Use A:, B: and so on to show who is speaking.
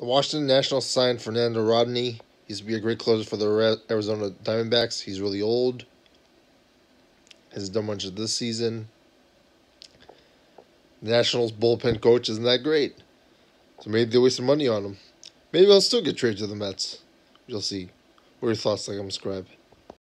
A: The Washington Nationals signed Fernando Rodney. He's to be a great closer for the Arizona Diamondbacks. He's really old. Hasn't done much this season. The Nationals bullpen coach isn't that great. So maybe they waste some money on him. Maybe I'll still get traded to the Mets. You'll see. What are your thoughts, like I'm scribe?